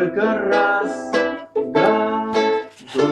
только раз в году.